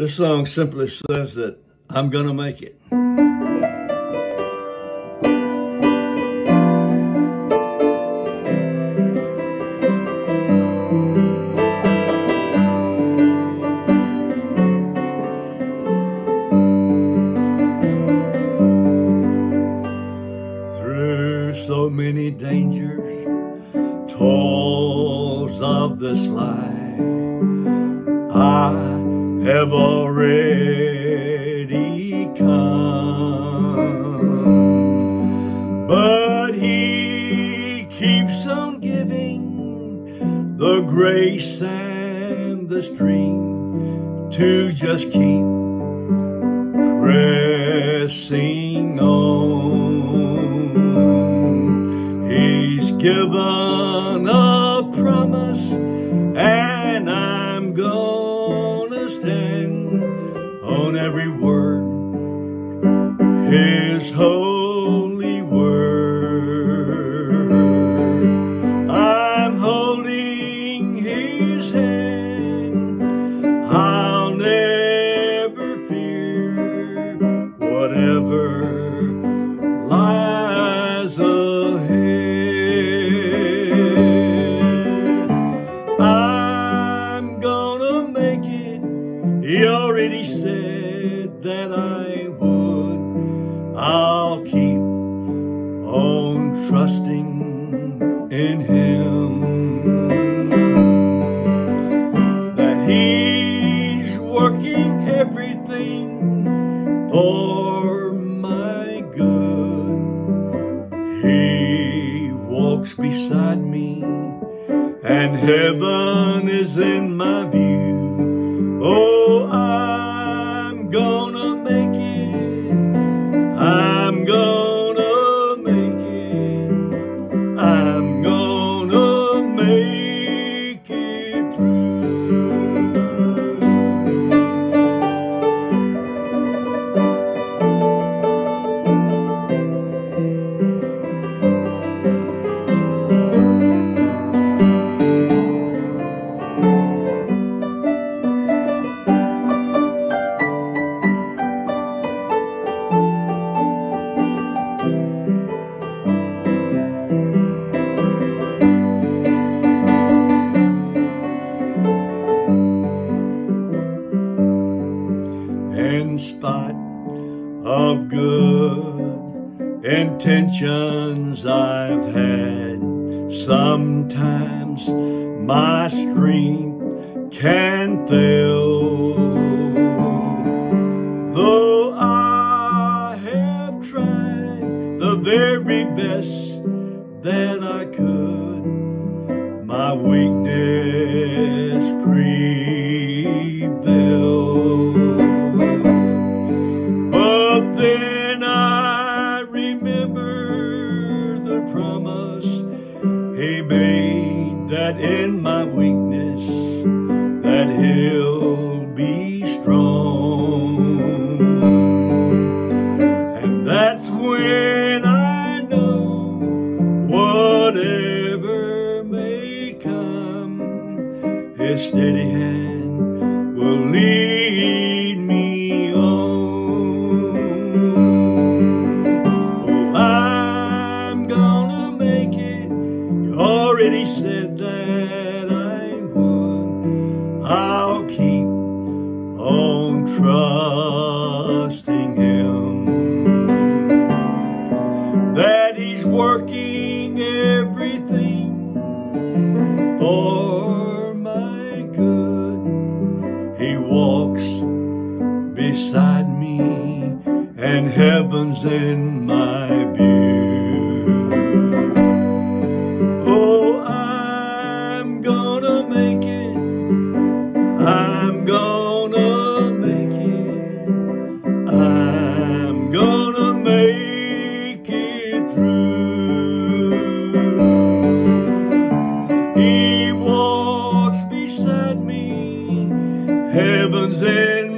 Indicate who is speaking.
Speaker 1: This song simply says that I'm going to make it. Through so many dangers, toils of this life, I have already come. But he keeps on giving the grace and the strength to just keep pressing on. He's given a promise and I'm gonna stand on every word, His holy He already said that I would. I'll keep on trusting in Him. That He's working everything for my good. He walks beside me and heaven is in my view. Oh, I'm in spite of good intentions I've had. Sometimes my strength can fail. Though I have tried the very best that I could, my weakness prevailed. That in my weakness that he'll be strong. And that's when I know whatever may come, his steady hand will lead already said that I would. I'll keep on trusting Him. That He's working everything for my good. He walks beside me and heaven's in my view. I'm gonna make it through. He walks beside me. Heaven's view.